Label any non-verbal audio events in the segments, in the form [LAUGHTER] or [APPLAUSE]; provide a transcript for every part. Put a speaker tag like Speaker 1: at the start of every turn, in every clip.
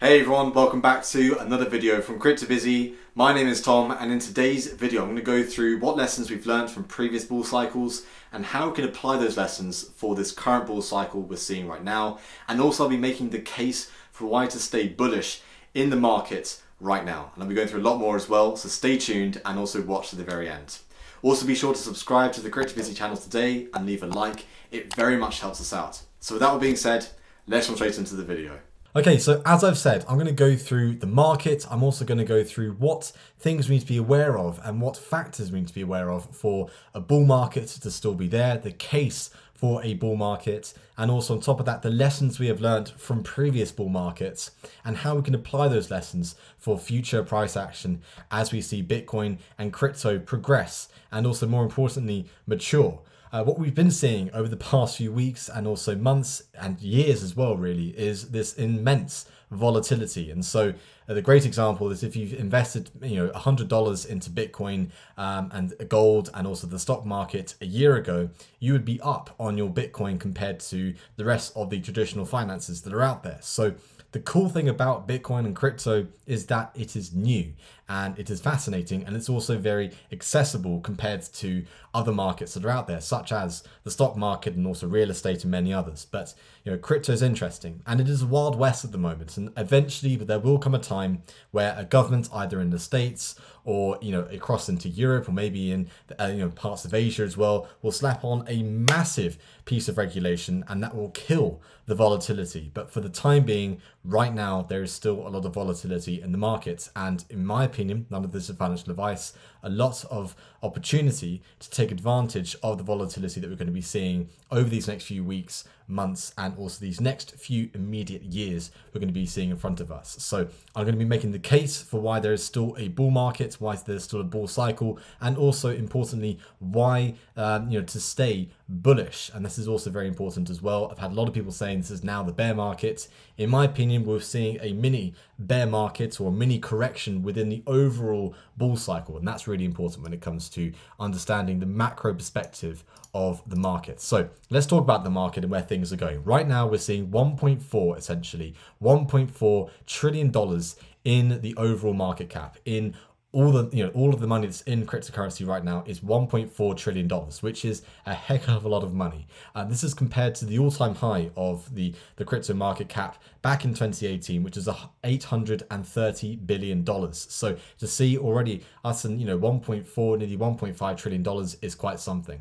Speaker 1: Hey everyone, welcome back to another video from CryptoBusy. My name is Tom and in today's video I'm going to go through what lessons we've learned from previous bull cycles and how we can apply those lessons for this current bull cycle we're seeing right now and also I'll be making the case for why to stay bullish in the market right now and I'll be going through a lot more as well so stay tuned and also watch to the very end. Also be sure to subscribe to the CryptoBusy channel today and leave a like, it very much helps us out. So with that all being said, let's jump straight into the video.
Speaker 2: Okay, so as I've said, I'm going to go through the market. I'm also going to go through what things we need to be aware of and what factors we need to be aware of for a bull market to still be there, the case for a bull market, and also on top of that, the lessons we have learned from previous bull markets and how we can apply those lessons for future price action as we see Bitcoin and crypto progress and also more importantly, mature. Uh, what we've been seeing over the past few weeks and also months and years as well, really, is this immense volatility. And so, uh, the great example is if you've invested, you know, hundred dollars into Bitcoin um, and gold and also the stock market a year ago, you would be up on your Bitcoin compared to the rest of the traditional finances that are out there. So the cool thing about Bitcoin and crypto is that it is new and it is fascinating and it's also very accessible compared to other markets that are out there, such as the stock market and also real estate and many others. But you know, crypto is interesting and it is a wild west at the moment. And eventually, there will come a time where a government, either in the states or you know across into Europe or maybe in uh, you know parts of Asia as well, will slap on a massive piece of regulation and that will kill the volatility. But for the time being, right now there is still a lot of volatility in the markets, and in my opinion, none of this is financial advice. A lot of opportunity to take advantage of the volatility that we're going to be seeing over these next few weeks, months, and also these next few immediate years we're going to be seeing in front of us. So I'm going to be making the case for why there is still a bull market, why there's still a bull cycle, and also importantly, why um, you know to stay bullish. And this is also very important as well. I've had a lot of people saying this is now the bear market. In my opinion, we're seeing a mini bear market or mini correction within the overall bull cycle, and that's really important when it comes to understanding the macro perspective of the market. So let's talk about the market and where things are going. Right now, we're seeing 1.4 essentially 1.4 trillion dollars in the overall market cap. In all the you know all of the money that's in cryptocurrency right now is 1.4 trillion dollars which is a heck of a lot of money. Uh, this is compared to the all-time high of the the crypto market cap back in 2018 which is a 830 billion dollars. So to see already us and you know 1.4 nearly 1.5 trillion dollars is quite something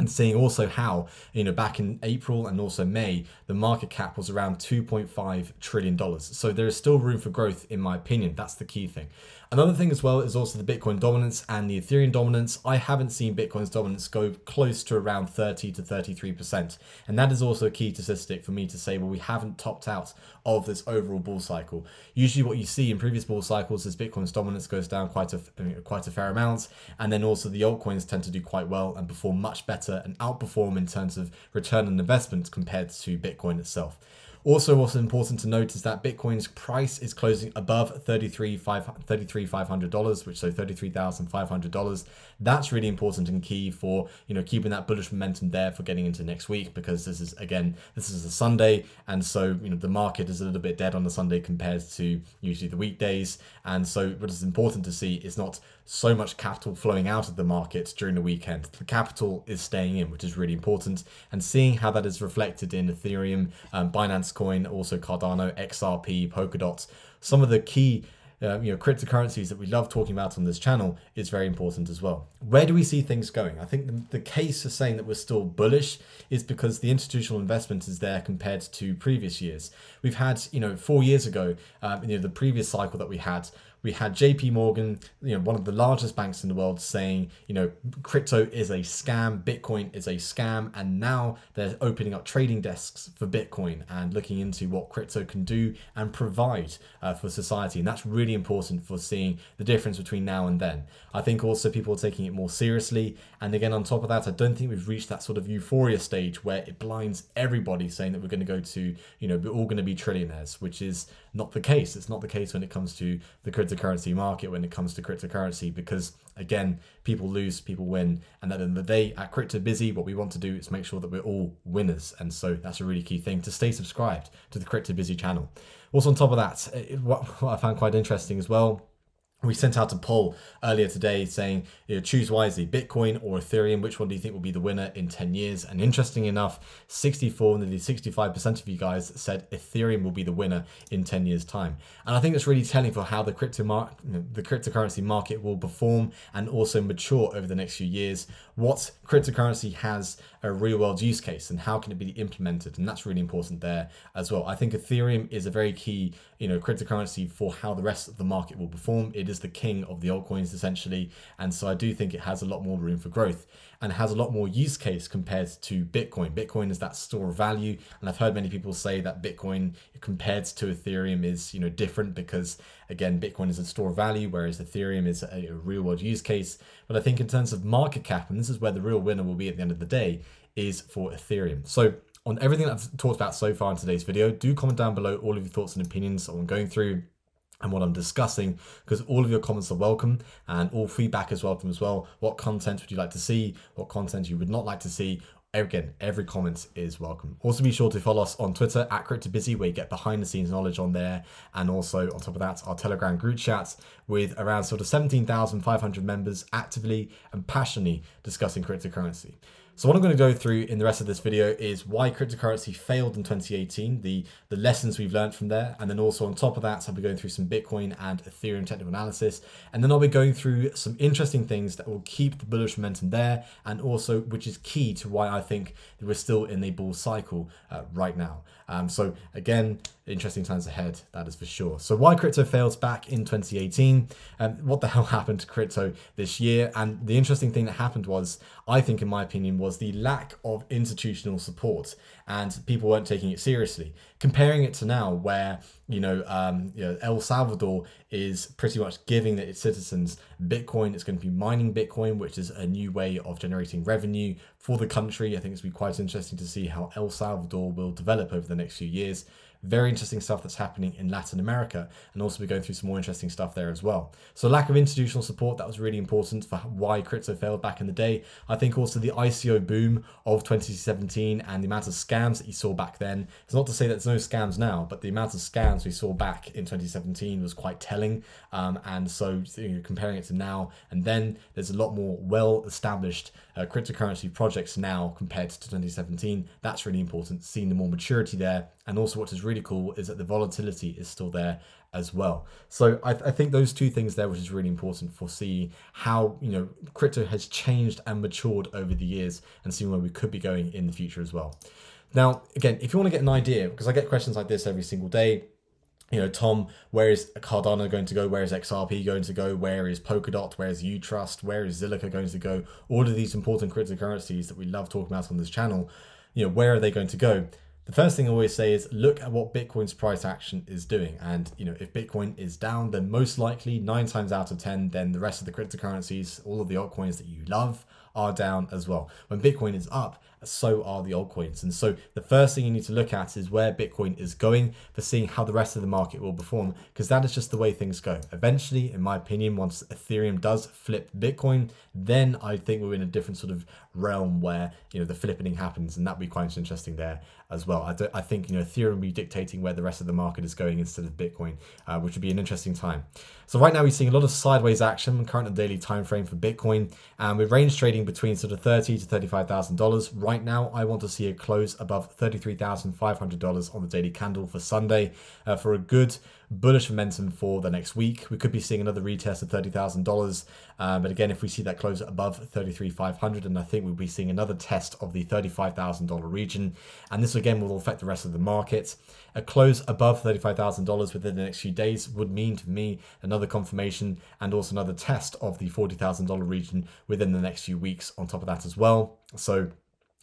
Speaker 2: and seeing also how you know back in April and also May the market cap was around 2.5 trillion dollars. So there is still room for growth in my opinion. That's the key thing another thing as well is also the Bitcoin dominance and the Ethereum dominance I haven't seen Bitcoin's dominance go close to around 30 to 33 percent and that is also a key statistic for me to say well we haven't topped out of this overall bull cycle usually what you see in previous bull cycles is Bitcoin's dominance goes down quite a quite a fair amount and then also the altcoins tend to do quite well and perform much better and outperform in terms of return on investment compared to Bitcoin itself. Also, what's important to note is that Bitcoin's price is closing above $33,500, which so $33,500. That's really important and key for, you know, keeping that bullish momentum there for getting into next week because this is, again, this is a Sunday. And so, you know, the market is a little bit dead on the Sunday compared to usually the weekdays. And so what is important to see is not so much capital flowing out of the market during the weekend. The capital is staying in, which is really important. And seeing how that is reflected in Ethereum, um, Binance Coin, also Cardano, XRP, Polkadot, some of the key uh, you know cryptocurrencies that we love talking about on this channel is very important as well. Where do we see things going? I think the, the case for saying that we're still bullish is because the institutional investment is there compared to previous years. We've had you know four years ago, um, you know the previous cycle that we had we had JP Morgan, you know, one of the largest banks in the world saying, you know, crypto is a scam, Bitcoin is a scam, and now they're opening up trading desks for Bitcoin and looking into what crypto can do and provide uh, for society. And that's really important for seeing the difference between now and then. I think also people are taking it more seriously. And again, on top of that, I don't think we've reached that sort of euphoria stage where it blinds everybody saying that we're going to go to, you know, we're all going to be trillionaires, which is not the case. It's not the case when it comes to the cryptocurrency market, when it comes to cryptocurrency, because again, people lose, people win. And at the end of the day, at CryptoBusy, what we want to do is make sure that we're all winners. And so that's a really key thing to stay subscribed to the CryptoBusy channel. Also, on top of that, uh, what, what I found quite interesting as well we sent out a poll earlier today saying you know, choose wisely bitcoin or ethereum which one do you think will be the winner in 10 years? And interesting enough 64 nearly 65% of you guys said ethereum will be the winner in 10 years time. And i think that's really telling for how the crypto mar- the cryptocurrency market will perform and also mature over the next few years what cryptocurrency has a real world use case and how can it be implemented? And that's really important there as well. I think ethereum is a very key you know cryptocurrency for how the rest of the market will perform. It is the king of the altcoins essentially. And so I do think it has a lot more room for growth and has a lot more use case compared to Bitcoin. Bitcoin is that store of value. And I've heard many people say that Bitcoin compared to Ethereum is, you know, different because again, Bitcoin is a store of value, whereas Ethereum is a, a real world use case. But I think in terms of market cap, and this is where the real winner will be at the end of the day, is for Ethereum. So on everything that I've talked about so far in today's video, do comment down below all of your thoughts and opinions on going through and what I'm discussing because all of your comments are welcome and all feedback is welcome as well. What content would you like to see? What content you would not like to see? Again, every comment is welcome. Also, be sure to follow us on Twitter at CryptoBusy, where you get behind the scenes knowledge on there. And also, on top of that, our Telegram group chats with around sort of 17,500 members actively and passionately discussing cryptocurrency. So what I'm going to go through in the rest of this video is why cryptocurrency failed in 2018, the, the lessons we've learned from there, and then also on top of that, I'll be going through some Bitcoin and Ethereum technical analysis, and then I'll be going through some interesting things that will keep the bullish momentum there, and also which is key to why I think we're still in a bull cycle uh, right now. Um, so again, interesting times ahead, that is for sure. So why crypto failed back in 2018? Um, what the [LAUGHS] hell happened to crypto this year? And the interesting thing that happened was, I think in my opinion, was the lack of institutional support and people weren't taking it seriously. Comparing it to now where, you know, um, you know El Salvador is pretty much giving its citizens Bitcoin. It's going to be mining Bitcoin, which is a new way of generating revenue for the country. I think it's be quite interesting to see how El Salvador will develop over the next few years. Very interesting stuff that's happening in Latin America, and also we're going through some more interesting stuff there as well. So lack of institutional support, that was really important for why crypto failed back in the day. I think also the ICO boom of 2017 and the amount of scams that you saw back then. It's not to say that there's no scams now, but the amount of scams we saw back in 2017 was quite telling. Um, and so you know, comparing it to now and then, there's a lot more well-established uh, cryptocurrency projects now compared to 2017. That's really important, seeing the more maturity there. And also what is really cool is that the volatility is still there as well. So I, th I, think those two things there, which is really important for seeing how you know crypto has changed and matured over the years, and seeing where we could be going in the future as well. Now, again, if you want to get an idea, because I get questions like this every single day, you know, Tom, where is Cardano going to go? Where is XRP going to go? Where is Polkadot? Where is Utrust? Where is Zilliqa going to go? All of these important cryptocurrencies that we love talking about on this channel, you know, where are they going to go? The first thing I always say is look at what Bitcoin's price action is doing. And, you know, if Bitcoin is down, then most likely nine times out of 10, then the rest of the cryptocurrencies, all of the altcoins that you love are down as well. When Bitcoin is up, so are the altcoins. And so the first thing you need to look at is where Bitcoin is going for seeing how the rest of the market will perform, because that is just the way things go. Eventually, in my opinion, once Ethereum does flip Bitcoin, then I think we're in a different sort of realm where, you know, the flipping happens and that'd be quite interesting there as well. I, I think, you know, Ethereum will be dictating where the rest of the market is going instead of Bitcoin, uh, which would be an interesting time. So right now we're seeing a lot of sideways action, current daily time frame for Bitcoin, and we're range trading between sort of thirty to thirty-five thousand dollars. Now, I want to see a close above thirty-three thousand five hundred dollars on the daily candle for Sunday uh, for a good bullish momentum for the next week. We could be seeing another retest of $30,000. Uh, but again, if we see that close above 33,500, and I think we'll be seeing another test of the $35,000 region. And this again will affect the rest of the market. A close above $35,000 within the next few days would mean to me another confirmation and also another test of the $40,000 region within the next few weeks on top of that as well. So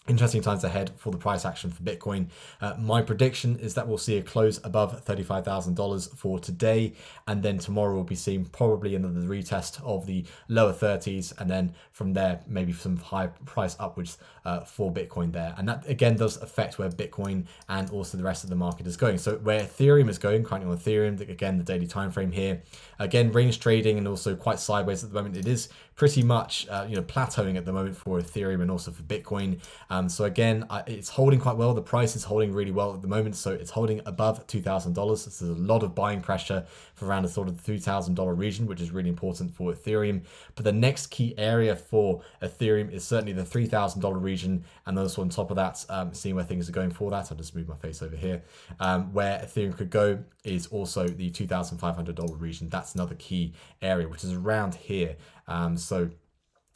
Speaker 2: interesting times ahead for the price action for Bitcoin. Uh, my prediction is that we'll see a close above $35,000 for today. And then tomorrow we'll be seeing probably another retest of the lower 30s. And then from there, maybe some high price upwards uh, for Bitcoin there. And that again does affect where Bitcoin and also the rest of the market is going. So where Ethereum is going, currently on Ethereum, again, the daily time frame here, again, range trading and also quite sideways at the moment. It is pretty much, uh, you know, plateauing at the moment for Ethereum and also for Bitcoin. Um, so again, it's holding quite well. The price is holding really well at the moment. So it's holding above $2,000. So there's a lot of buying pressure for around the sort of the $2,000 region, which is really important for Ethereum. But the next key area for Ethereum is certainly the $3,000 region. And also on top of that, um, seeing where things are going for that. I'll just move my face over here. Um, where Ethereum could go is also the $2,500 region. That's another key area, which is around here. Um, so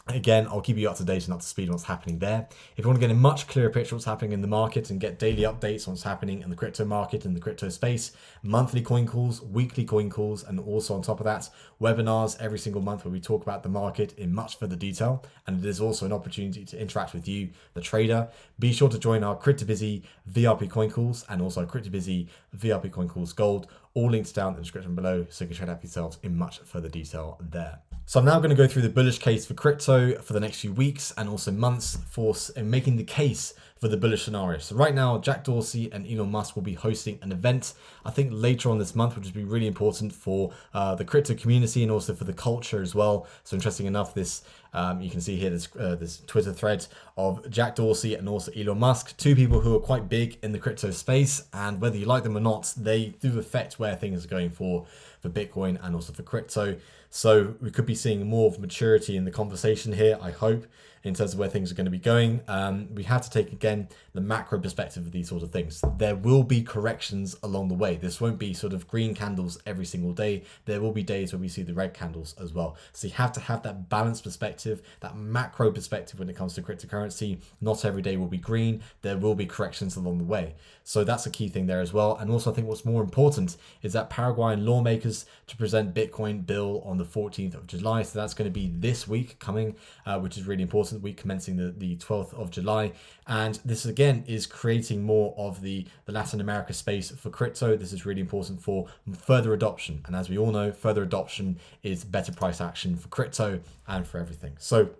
Speaker 2: Again, I'll keep you up to date and up to speed on what's happening there. If you want to get a much clearer picture of what's happening in the market and get daily updates on what's happening in the crypto market and the crypto space, monthly coin calls, weekly coin calls, and also on top of that, webinars every single month where we talk about the market in much further detail. And it is also an opportunity to interact with you, the trader. Be sure to join our CryptoBusy VIP coin calls and also CryptoBusy VIP coin calls gold. All links down in the description below so you can check out yourselves in much further detail there. So I'm now going to go through the bullish case for crypto for the next few weeks and also months for making the case for the bullish scenario. So right now, Jack Dorsey and Elon Musk will be hosting an event, I think later on this month, which will be really important for uh, the crypto community and also for the culture as well. So interesting enough, this um, you can see here this, uh, this Twitter thread of Jack Dorsey and also Elon Musk, two people who are quite big in the crypto space. And whether you like them or not, they do affect where things are going for, for Bitcoin and also for crypto. So we could be seeing more of maturity in the conversation here, I hope in terms of where things are going to be going. Um, we have to take again the macro perspective of these sort of things. There will be corrections along the way. This won't be sort of green candles every single day. There will be days where we see the red candles as well. So you have to have that balanced perspective, that macro perspective when it comes to cryptocurrency. Not every day will be green. There will be corrections along the way. So that's a key thing there as well. And also I think what's more important is that Paraguayan lawmakers to present Bitcoin bill on the 14th of July. So that's going to be this week coming, uh, which is really important week commencing the, the 12th of July. And this again is creating more of the, the Latin America space for crypto. This is really important for further adoption. And as we all know, further adoption is better price action for crypto and for everything. So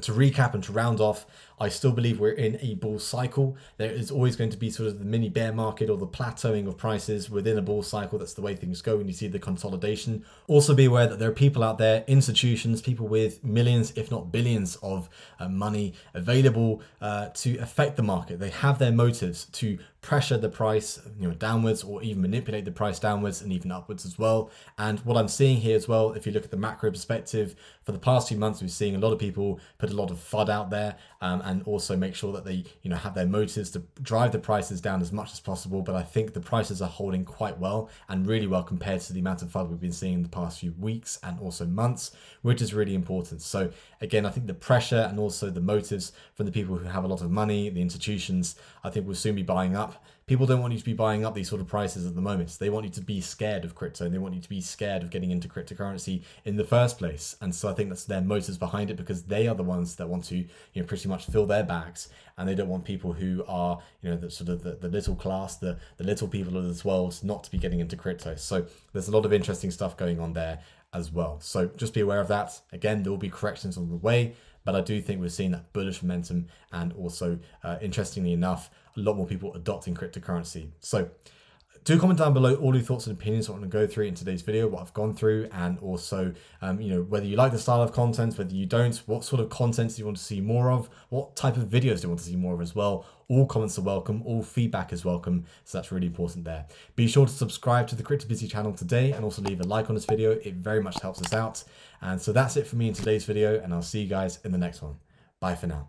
Speaker 2: to recap and to round off, I still believe we're in a bull cycle. There is always going to be sort of the mini bear market or the plateauing of prices within a bull cycle. That's the way things go when you see the consolidation. Also be aware that there are people out there, institutions, people with millions, if not billions of uh, money available uh, to affect the market. They have their motives to pressure the price you know downwards or even manipulate the price downwards and even upwards as well and what i'm seeing here as well if you look at the macro perspective for the past few months we've seen a lot of people put a lot of fud out there um, and also make sure that they you know have their motives to drive the prices down as much as possible. But i think the prices are holding quite well and really well compared to the amount of fud we've been seeing in the past few weeks and also months which is really important. So again i think the pressure and also the motives from the people who have a lot of money the institutions i think will soon be buying up people don't want you to be buying up these sort of prices at the moment. They want you to be scared of crypto and they want you to be scared of getting into cryptocurrency in the first place. And so I think that's their motives behind it because they are the ones that want to, you know, pretty much fill their bags and they don't want people who are, you know, the sort of the, the little class, the, the little people of this world not to be getting into crypto. So there's a lot of interesting stuff going on there as well. So just be aware of that. Again, there will be corrections on the way, but I do think we're seeing that bullish momentum and also, uh, interestingly enough, a lot more people adopting cryptocurrency. So do comment down below all your thoughts and opinions what I'm going to go through in today's video, what I've gone through, and also, um, you know, whether you like the style of content, whether you don't, what sort of content do you want to see more of, what type of videos do you want to see more of as well. All comments are welcome, all feedback is welcome, so that's really important there. Be sure to subscribe to the CryptoBusy channel today and also leave a like on this video. It very much helps us out. And so that's it for me in today's video, and I'll see you guys in the next one. Bye for now.